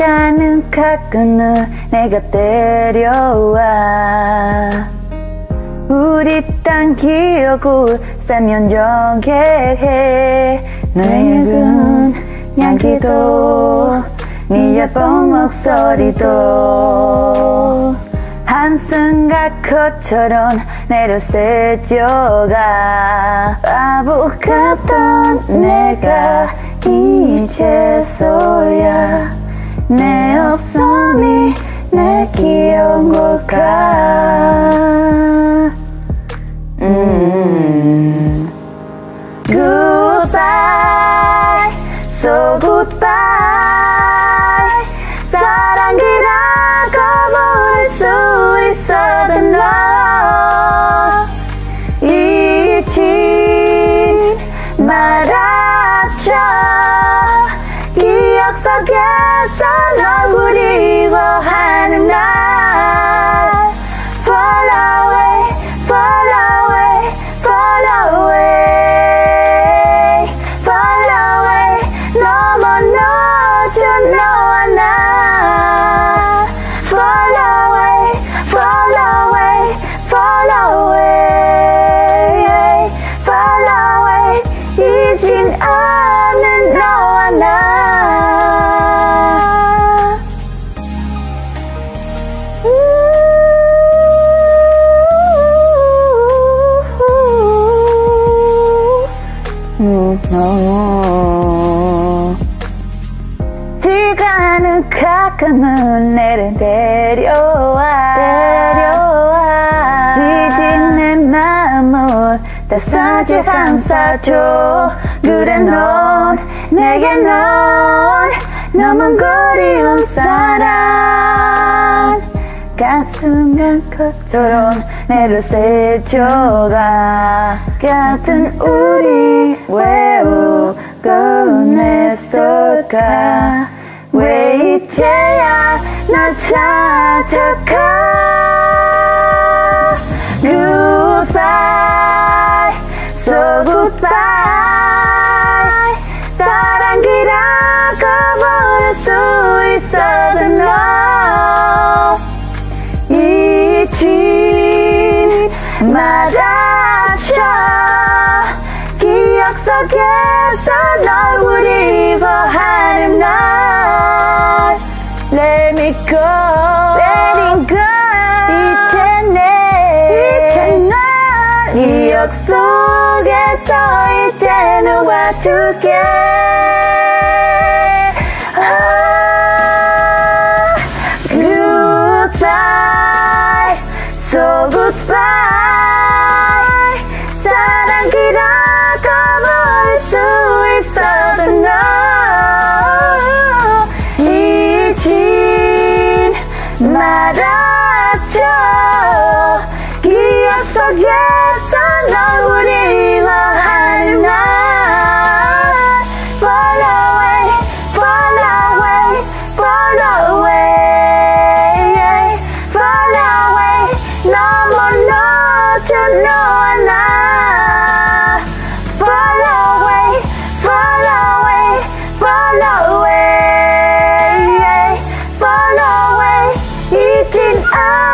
시간은 가끔은 내가 데려와. 우리 땅 기억을 싸면 너의 얇은 향기도 네 예쁜 목소리도 한순간 것처럼 내려 스쳐가 바보 같던 내가 이제서야. 내 없음이 내 기억 걸까 fall away, fall away, fall away. 이진 않은 너와 나. 시간은 가끔은 내를 뒤진 내 마음을 따스하게 감싸줘. 그래 넌 내게 넌 너무 그리운 사랑. 가슴 것처럼 내를 스쳐가 같은 우리 왜 웃고 냈을까? 왜 이제야 날 찾아가 Goodbye. So goodbye. 사랑이라고 부를 수 있어도 너 잊지 말아줘 기억 속에서 널 그리워하는 날. Let me go 기억 속에서 이제 놓아줄게. 아, goodbye. 사랑 길어가 볼수 있어도 너. 잊지 말아. Ah!